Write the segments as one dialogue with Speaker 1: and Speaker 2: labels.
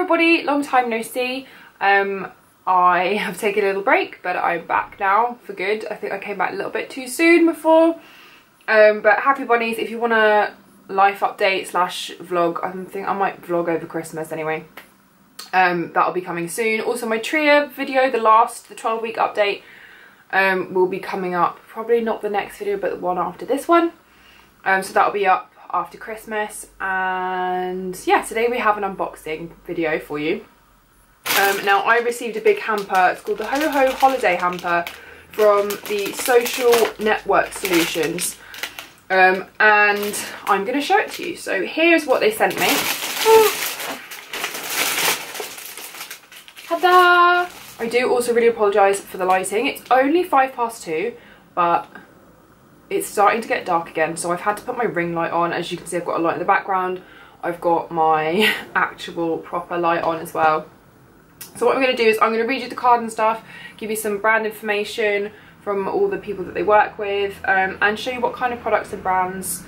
Speaker 1: everybody, long time no see. Um, I have taken a little break, but I'm back now for good. I think I came back a little bit too soon before. Um, but happy bunnies, if you want a life update slash vlog, I think I might vlog over Christmas anyway. Um, that'll be coming soon. Also my Tria video, the last, the 12 week update, um, will be coming up. Probably not the next video, but the one after this one. Um, so that'll be up after Christmas. And yeah, today we have an unboxing video for you. Um, now I received a big hamper. It's called the Ho Ho Holiday Hamper from the Social Network Solutions. Um, and I'm going to show it to you. So here's what they sent me. Ta-da! I do also really apologise for the lighting. It's only five past two, but it's starting to get dark again. So I've had to put my ring light on. As you can see, I've got a light in the background. I've got my actual proper light on as well. So what I'm going to do is I'm going to read you the card and stuff, give you some brand information from all the people that they work with, um, and show you what kind of products and brands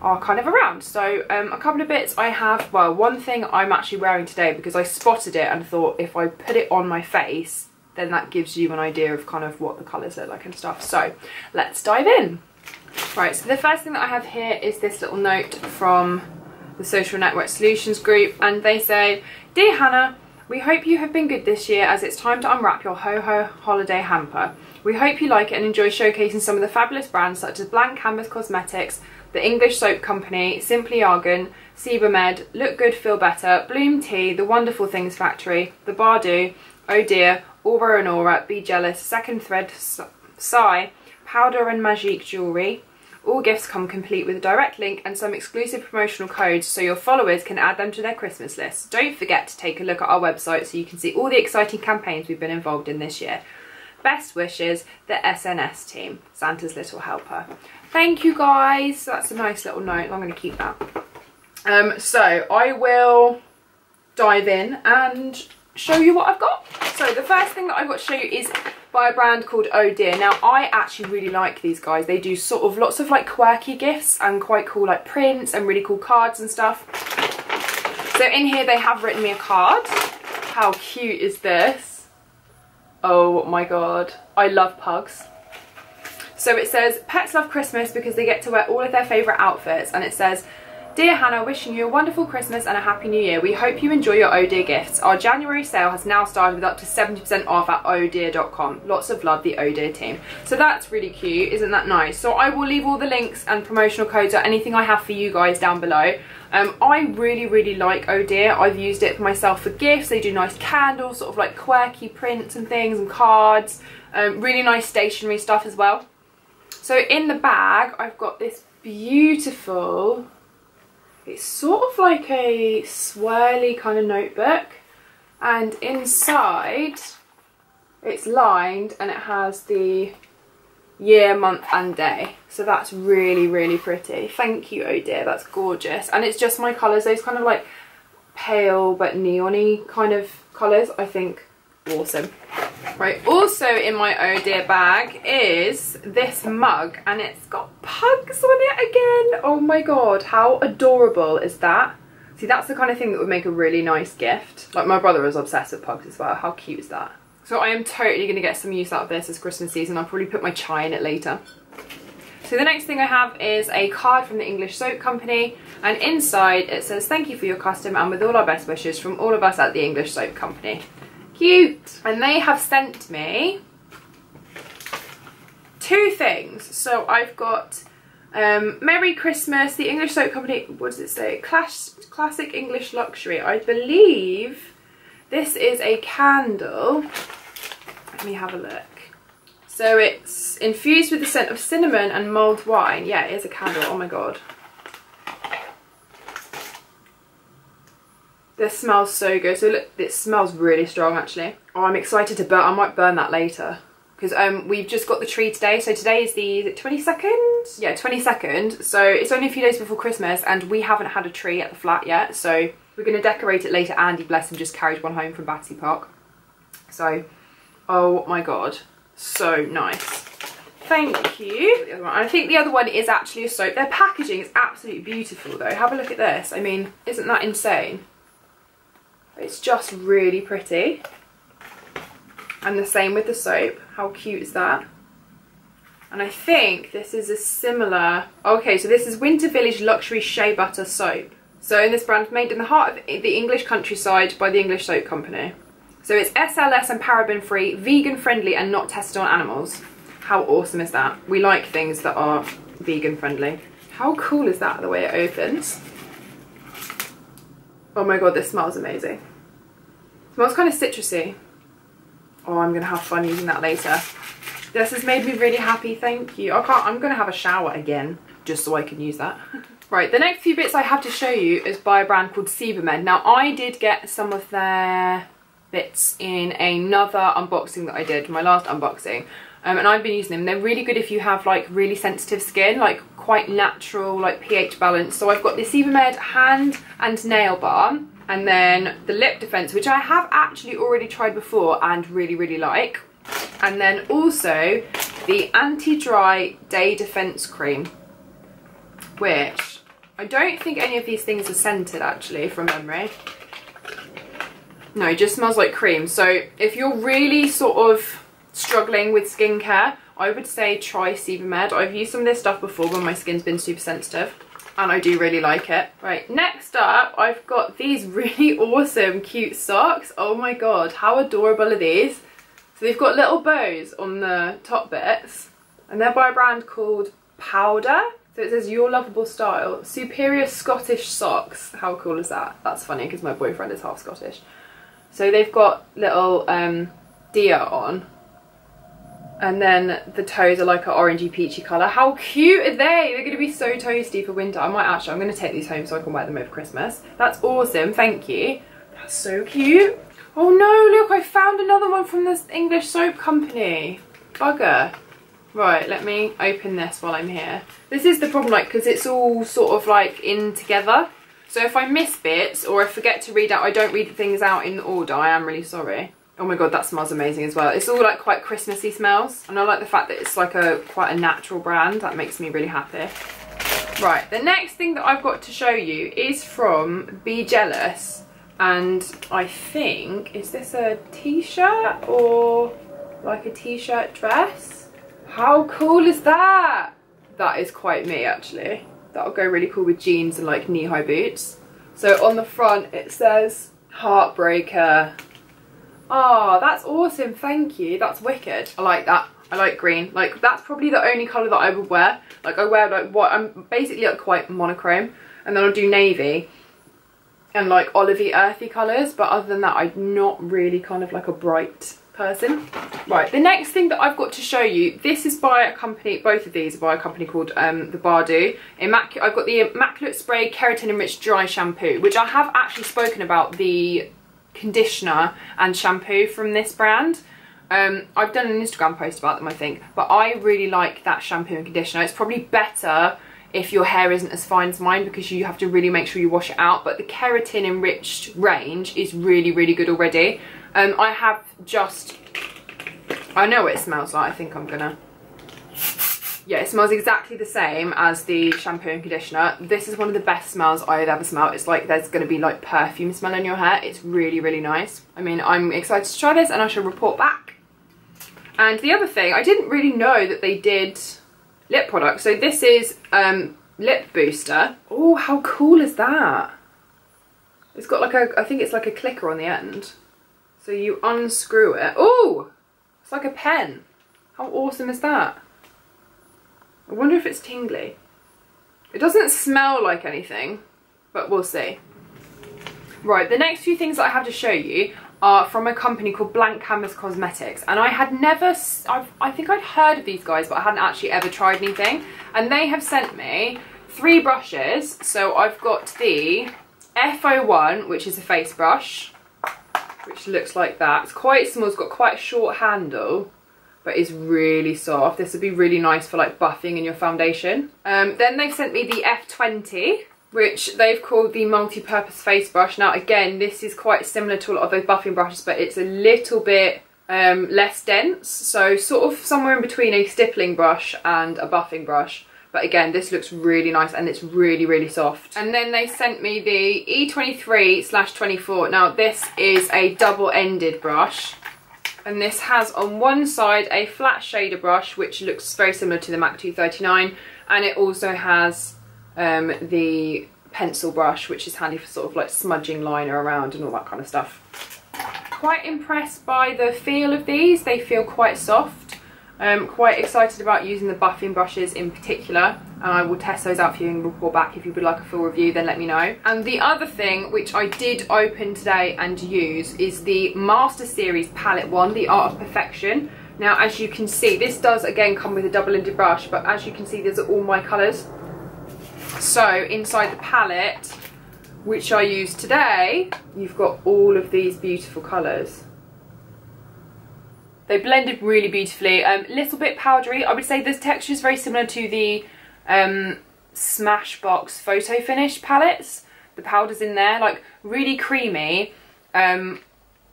Speaker 1: are kind of around. So um, a couple of bits I have, well, one thing I'm actually wearing today because I spotted it and thought if I put it on my face, then that gives you an idea of kind of what the colours look like and stuff. So let's dive in. Right, so the first thing that I have here is this little note from the Social Network Solutions group and they say, Dear Hannah, we hope you have been good this year as it's time to unwrap your ho-ho holiday hamper. We hope you like it and enjoy showcasing some of the fabulous brands such as Blank Canvas Cosmetics, the English Soap Company, Simply Argan, Sebamed, Look Good Feel Better, Bloom Tea, The Wonderful Things Factory, The Bardou, Oh Dear, Aura and Aura, Be Jealous, Second Thread, Sighh, Powder and Majique Jewellery, all gifts come complete with a direct link and some exclusive promotional codes so your followers can add them to their Christmas list. Don't forget to take a look at our website so you can see all the exciting campaigns we've been involved in this year. Best wishes, the SNS team, Santa's Little Helper. Thank you guys. That's a nice little note. I'm going to keep that. Um, so I will dive in and show you what I've got. So the first thing that I've got to show you is by a brand called Oh Dear. Now I actually really like these guys. They do sort of lots of like quirky gifts and quite cool like prints and really cool cards and stuff. So in here they have written me a card. How cute is this? Oh my god. I love pugs. So it says, pets love Christmas because they get to wear all of their favourite outfits. And it says, Dear Hannah, wishing you a wonderful Christmas and a happy new year. We hope you enjoy your Oh Dear gifts. Our January sale has now started with up to 70% off at ohdear.com. Lots of love, the Oh Dear team. So that's really cute, isn't that nice? So I will leave all the links and promotional codes or anything I have for you guys down below. Um, I really, really like Oh Dear. I've used it for myself for gifts. They do nice candles, sort of like quirky prints and things and cards. Um, really nice stationery stuff as well. So in the bag, I've got this beautiful it's sort of like a swirly kind of notebook and inside it's lined and it has the year, month and day. So that's really, really pretty. Thank you, oh dear, that's gorgeous. And it's just my colours, those kind of like pale but neony kind of colours. I think awesome. Right, also in my oh dear bag is this mug and it's got pugs on it again. Oh my god, how adorable is that? See, that's the kind of thing that would make a really nice gift. Like my brother is obsessed with pugs as well. How cute is that? So I am totally going to get some use out of this as Christmas season. I'll probably put my chai in it later. So the next thing I have is a card from the English Soap Company and inside it says thank you for your custom and with all our best wishes from all of us at the English Soap Company cute. And they have sent me two things. So I've got um, Merry Christmas, the English Soap Company, what does it say? Class, classic English Luxury. I believe this is a candle. Let me have a look. So it's infused with the scent of cinnamon and mulled wine. Yeah, it is a candle. Oh my god. This smells so good. So look, it smells really strong actually. Oh, I'm excited to burn. I might burn that later because um, we've just got the tree today. So today is the 22nd? Yeah, 22nd. So it's only a few days before Christmas and we haven't had a tree at the flat yet. So we're going to decorate it later. Andy, bless him, just carried one home from Battersea Park. So, oh my God, so nice. Thank you. I think the other one is actually a soap. Their packaging is absolutely beautiful though. Have a look at this. I mean, isn't that insane? It's just really pretty. And the same with the soap. How cute is that? And I think this is a similar... Okay, so this is Winter Village Luxury Shea Butter Soap. So in this brand, made in the heart of the English countryside by the English Soap Company. So it's SLS and paraben free, vegan friendly and not tested on animals. How awesome is that? We like things that are vegan friendly. How cool is that, the way it opens? Oh my god, this smells amazing. It smells kind of citrusy. Oh, I'm going to have fun using that later. This has made me really happy, thank you. I can't, I'm going to have a shower again, just so I can use that. right, the next few bits I have to show you is by a brand called Sebamed. Now, I did get some of their bits in another unboxing that I did, my last unboxing. Um, and I've been using them. They're really good if you have like really sensitive skin, like quite natural, like pH balance. So I've got the Sebamed hand and nail balm and then the lip defense, which I have actually already tried before and really, really like. And then also the anti-dry day defense cream, which I don't think any of these things are scented actually from memory. No, it just smells like cream. So if you're really sort of struggling with skincare, I would say try Sebamed. I've used some of this stuff before when my skin's been super sensitive and I do really like it. Right, next up, I've got these really awesome cute socks. Oh my god, how adorable are these? So they've got little bows on the top bits and they're by a brand called Powder. So it says Your Lovable Style. Superior Scottish Socks. How cool is that? That's funny because my boyfriend is half Scottish. So they've got little um, deer on and then the toes are like an orangey peachy colour. How cute are they? They're going to be so toasty for winter. I might actually, I'm going to take these home so I can wear them over Christmas. That's awesome, thank you. That's so cute. Oh no, look, I found another one from this English soap company. Bugger. Right, let me open this while I'm here. This is the problem, like, because it's all sort of like in together. So if I miss bits or I forget to read out, I don't read the things out in order, I am really sorry. Oh my god, that smells amazing as well. It's all like quite Christmassy smells. And I like the fact that it's like a quite a natural brand. That makes me really happy. Right, the next thing that I've got to show you is from Be Jealous. And I think, is this a t-shirt or like a t-shirt dress? How cool is that? That is quite me actually. That'll go really cool with jeans and like knee-high boots. So on the front it says Heartbreaker Oh, that's awesome. Thank you. That's wicked. I like that. I like green. Like, that's probably the only colour that I would wear. Like, I wear, like, what, I'm basically, like, quite monochrome. And then I'll do navy and, like, olivey, earthy colours. But other than that, I'm not really kind of, like, a bright person. Right, the next thing that I've got to show you, this is by a company, both of these are by a company called um, The Bardou. Immac I've got the Immaculate Spray Keratin Enriched Dry Shampoo, which I have actually spoken about the conditioner and shampoo from this brand. Um, I've done an Instagram post about them, I think, but I really like that shampoo and conditioner. It's probably better if your hair isn't as fine as mine because you have to really make sure you wash it out, but the keratin enriched range is really, really good already. Um, I have just, I know what it smells like, I think I'm gonna yeah, it smells exactly the same as the shampoo and conditioner. This is one of the best smells I've ever smelled. It's like there's going to be like perfume smell in your hair. It's really, really nice. I mean, I'm excited to try this and I shall report back. And the other thing, I didn't really know that they did lip products. So this is um, Lip Booster. Oh, how cool is that? It's got like a, I think it's like a clicker on the end. So you unscrew it. Oh, it's like a pen. How awesome is that? I wonder if it's tingly. It doesn't smell like anything, but we'll see. Right, the next few things that I have to show you are from a company called Blank Canvas Cosmetics. And I had never, I've, I think I'd heard of these guys, but I hadn't actually ever tried anything. And they have sent me three brushes. So I've got the F01, which is a face brush, which looks like that. It's quite small, it's got quite a short handle but is really soft. This would be really nice for like buffing in your foundation. Um, then they've sent me the F20, which they've called the multi-purpose face brush. Now again, this is quite similar to a lot of those buffing brushes, but it's a little bit um, less dense. So sort of somewhere in between a stippling brush and a buffing brush. But again, this looks really nice and it's really, really soft. And then they sent me the E23 slash 24. Now this is a double-ended brush. And this has on one side a flat shader brush, which looks very similar to the MAC 239. And it also has um, the pencil brush, which is handy for sort of like smudging liner around and all that kind of stuff. Quite impressed by the feel of these. They feel quite soft. Um, quite excited about using the buffing brushes in particular and I will test those out for you and report back if you would like a full review then let me know. And the other thing which I did open today and use is the Master Series palette one, the Art of Perfection. Now as you can see this does again come with a double-ended brush but as you can see these are all my colours. So inside the palette which I used today you've got all of these beautiful colours. They blended really beautifully. A um, little bit powdery. I would say this texture is very similar to the um, Smashbox Photo Finish palettes. The powder's in there, like really creamy. Um,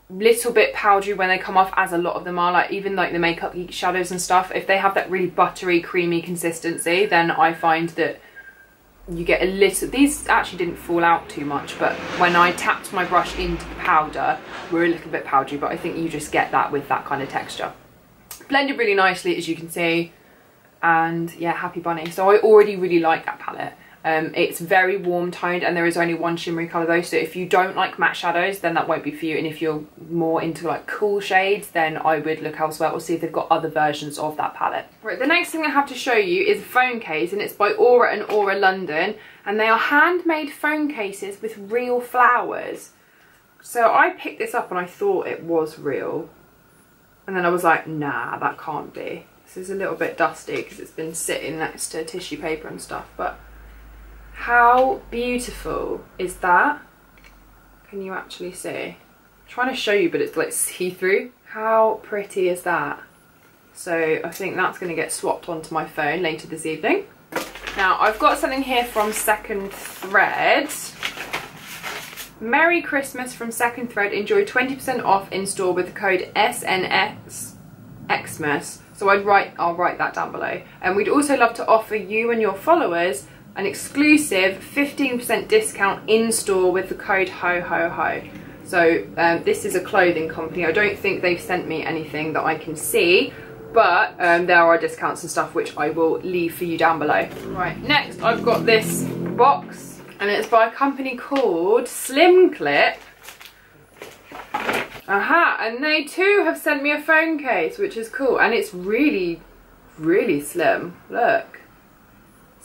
Speaker 1: little bit powdery when they come off as a lot of them are like even like the makeup Geek shadows and stuff if they have that really buttery creamy consistency then I find that you get a little these actually didn't fall out too much but when I tapped my brush into the powder we're a little bit powdery but I think you just get that with that kind of texture. Blended really nicely as you can see and yeah happy bunny. So I already really like that palette um, it's very warm toned and there is only one shimmery colour though so if you don't like matte shadows then that won't be for you and if you're more into like cool shades then I would look elsewhere or see if they've got other versions of that palette. Right the next thing I have to show you is a phone case and it's by Aura and Aura London and they are handmade phone cases with real flowers. So I picked this up and I thought it was real and then I was like nah that can't be. This is a little bit dusty because it's been sitting next to tissue paper and stuff but how beautiful is that? Can you actually see? I'm trying to show you, but it's like see-through. How pretty is that? So I think that's going to get swapped onto my phone later this evening. Now I've got something here from Second Thread. Merry Christmas from Second Thread. Enjoy 20% off in store with the code SNX Xmas. So I'd write, I'll write that down below. And we'd also love to offer you and your followers an exclusive 15% discount in store with the code HO HO HO. So um, this is a clothing company. I don't think they've sent me anything that I can see, but um, there are discounts and stuff which I will leave for you down below. Right, next I've got this box and it's by a company called Slim Clip. Aha, and they too have sent me a phone case, which is cool. And it's really, really slim. Look.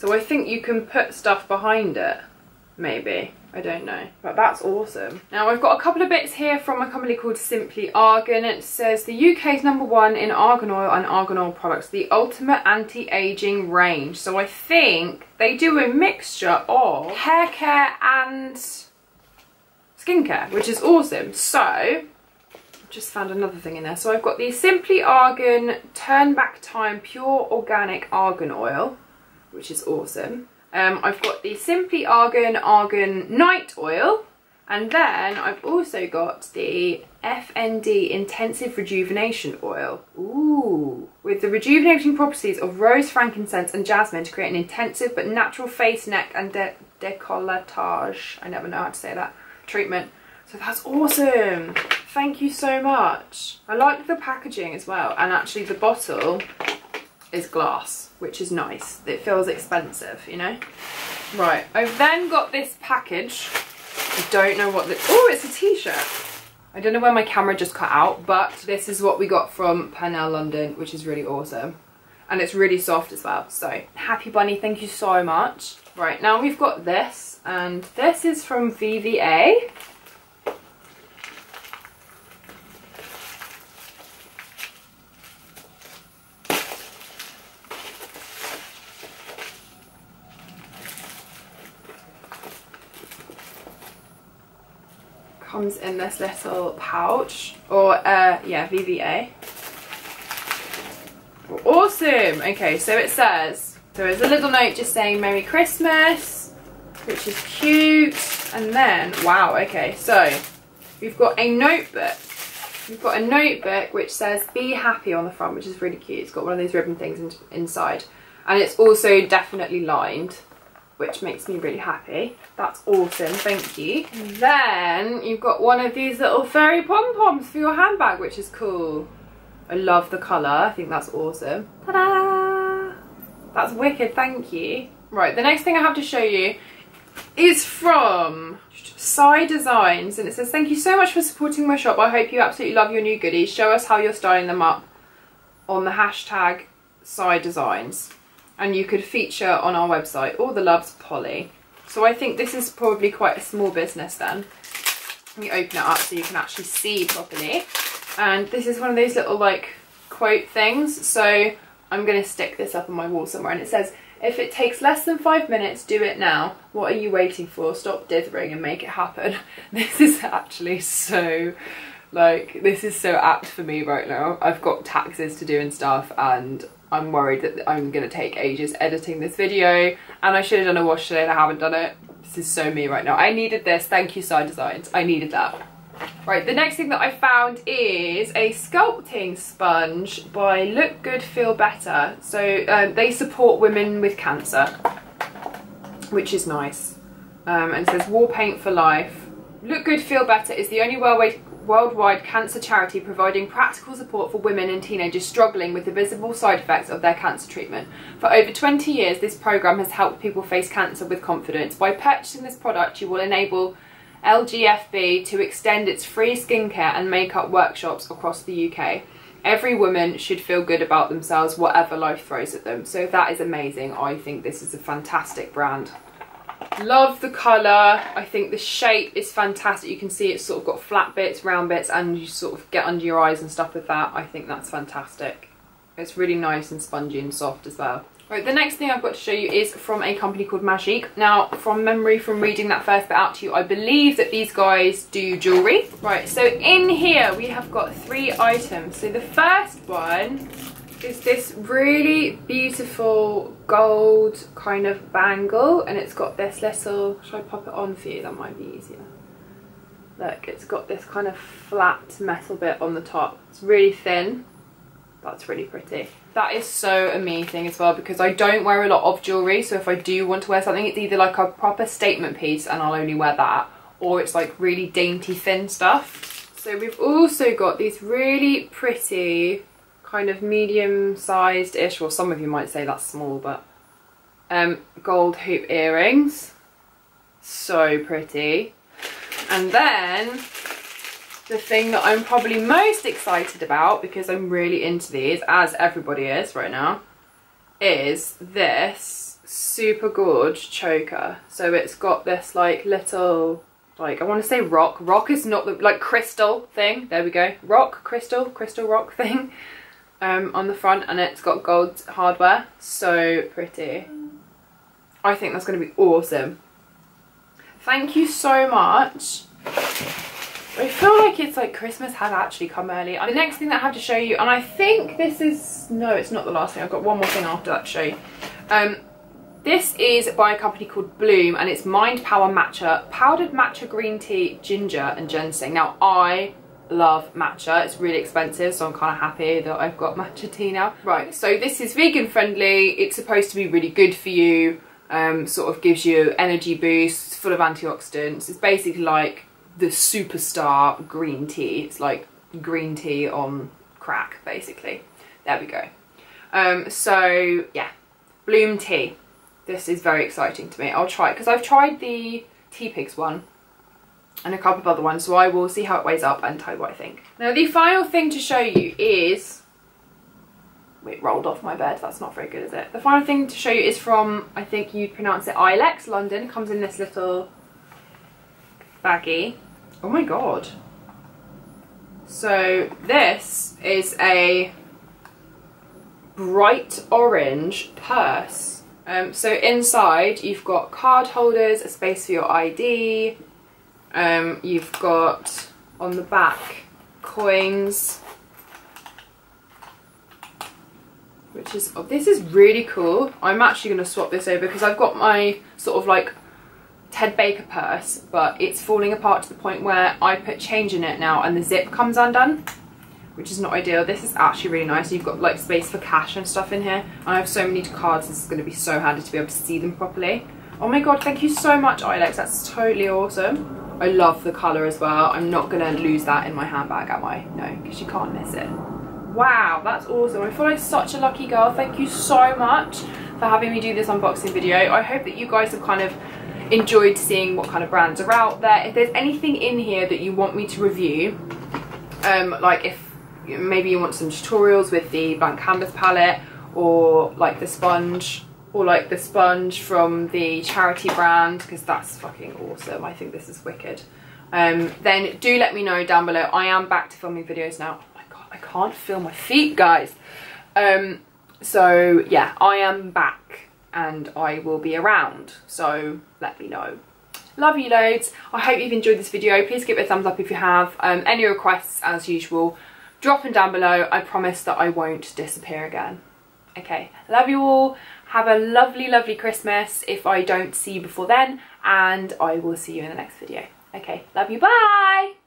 Speaker 1: So I think you can put stuff behind it, maybe. I don't know, but that's awesome. Now I've got a couple of bits here from a company called Simply Argan. It says the UK's number one in argan oil and argan oil products, the ultimate anti-aging range. So I think they do a mixture of hair care and skincare, which is awesome. So just found another thing in there. So I've got the Simply Argan Turn Back Time Pure Organic Argan Oil which is awesome. Um, I've got the Simply Argan Argan Night Oil. And then I've also got the FND Intensive Rejuvenation Oil. Ooh. With the rejuvenating properties of rose, frankincense and jasmine to create an intensive but natural face, neck and de decolletage. I never know how to say that. Treatment. So that's awesome. Thank you so much. I like the packaging as well. And actually the bottle is glass, which is nice. It feels expensive, you know? Right, I've then got this package. I don't know what this, oh, it's a t-shirt. I don't know where my camera just cut out, but this is what we got from Pernelle London, which is really awesome. And it's really soft as well. So, Happy Bunny, thank you so much. Right, now we've got this, and this is from VVA. Comes in this little pouch or uh yeah VVA awesome! Okay so it says so there's a little note just saying Merry Christmas which is cute and then wow okay so we've got a notebook. We've got a notebook which says be happy on the front which is really cute. It's got one of those ribbon things in, inside. And it's also definitely lined, which makes me really happy. That's awesome, thank you. Then you've got one of these little fairy pom-poms for your handbag, which is cool. I love the colour, I think that's awesome. Ta-da! That's wicked, thank you. Right, the next thing I have to show you is from Sighh Designs and it says, thank you so much for supporting my shop. I hope you absolutely love your new goodies. Show us how you're styling them up on the hashtag Sighh Designs. And you could feature on our website. All the loves, Polly. So I think this is probably quite a small business then. Let me open it up so you can actually see properly. And this is one of those little like quote things. So I'm going to stick this up on my wall somewhere and it says, if it takes less than five minutes, do it now. What are you waiting for? Stop dithering and make it happen. This is actually so, like, this is so apt for me right now. I've got taxes to do and stuff and I'm worried that I'm going to take ages editing this video and I should have done a wash today and I haven't done it. This is so me right now. I needed this. Thank you, Sighh Designs. I needed that. Right, the next thing that I found is a sculpting sponge by Look Good Feel Better. So um, they support women with cancer, which is nice. Um, and says War Paint for Life. Look Good Feel Better is the only worldwide cancer charity providing practical support for women and teenagers struggling with the visible side effects of their cancer treatment. For over 20 years, this program has helped people face cancer with confidence. By purchasing this product, you will enable LGFB to extend its free skincare and makeup workshops across the UK. Every woman should feel good about themselves whatever life throws at them. So that is amazing. I think this is a fantastic brand. Love the colour. I think the shape is fantastic. You can see it's sort of got flat bits, round bits, and you sort of get under your eyes and stuff with that. I think that's fantastic. It's really nice and spongy and soft as well. Right, the next thing I've got to show you is from a company called Majique. Now, from memory, from reading that first bit out to you, I believe that these guys do jewellery. Right, so in here we have got three items. So the first one is this really beautiful gold kind of bangle and it's got this little, should I pop it on for you? That might be easier. Look, it's got this kind of flat metal bit on the top. It's really thin. That's really pretty. That is so amazing as well because I don't wear a lot of jewellery so if I do want to wear something it's either like a proper statement piece and I'll only wear that or it's like really dainty thin stuff. So we've also got these really pretty kind of medium sized ish well some of you might say that's small but um, gold hoop earrings. So pretty. And then the thing that I'm probably most excited about because I'm really into these, as everybody is right now, is this super gorge choker. So it's got this like little, like I want to say rock. Rock is not the, like crystal thing. There we go. Rock, crystal, crystal rock thing um, on the front and it's got gold hardware. So pretty. I think that's going to be awesome. Thank you so much. I feel like it's like Christmas has actually come early. The next thing that I have to show you, and I think this is, no, it's not the last thing. I've got one more thing after that to show you. Um, this is by a company called Bloom and it's Mind Power Matcha, powdered matcha green tea, ginger and ginseng. Now I love matcha, it's really expensive so I'm kind of happy that I've got matcha tea now. Right, so this is vegan friendly, it's supposed to be really good for you, um, sort of gives you energy boosts, full of antioxidants. It's basically like the superstar green tea. It's like green tea on crack, basically. There we go. Um, so, yeah, Bloom Tea. This is very exciting to me. I'll try it because I've tried the Teapigs one and a couple of other ones, so I will see how it weighs up and tell you what I think. Now, the final thing to show you is... It rolled off my bed. That's not very good, is it? The final thing to show you is from, I think you'd pronounce it Ilex, London. Comes in this little baggie. Oh my god. So this is a bright orange purse. Um, so inside you've got card holders, a space for your ID, um, you've got on the back coins, which is, oh, this is really cool. I'm actually going to swap this over because I've got my sort of like Ted Baker purse, but it's falling apart to the point where I put change in it now and the zip comes undone. which is not ideal. This is actually really nice. You've got like space for cash and stuff in here. I have so many cards, this is going to be so handy to be able to see them properly. Oh my god, thank you so much, Ilex. That's totally awesome. I love the colour as well. I'm not going to lose that in my handbag, am I? No, because you can't miss it. Wow, that's awesome. I feel like such a lucky girl. Thank you so much for having me do this unboxing video. I hope that you guys have kind of enjoyed seeing what kind of brands are out there. If there's anything in here that you want me to review, um, like if maybe you want some tutorials with the blank canvas palette or like the sponge or like the sponge from the charity brand because that's fucking awesome. I think this is wicked. Um, then do let me know down below. I am back to filming videos now. Oh my god, I can't feel my feet, guys. Um, so yeah, I am back and I will be around. So let me know. Love you loads. I hope you've enjoyed this video. Please give it a thumbs up if you have. Um, any requests, as usual, drop them down below. I promise that I won't disappear again. Okay, love you all. Have a lovely, lovely Christmas if I don't see you before then. And I will see you in the next video. Okay, love you, bye!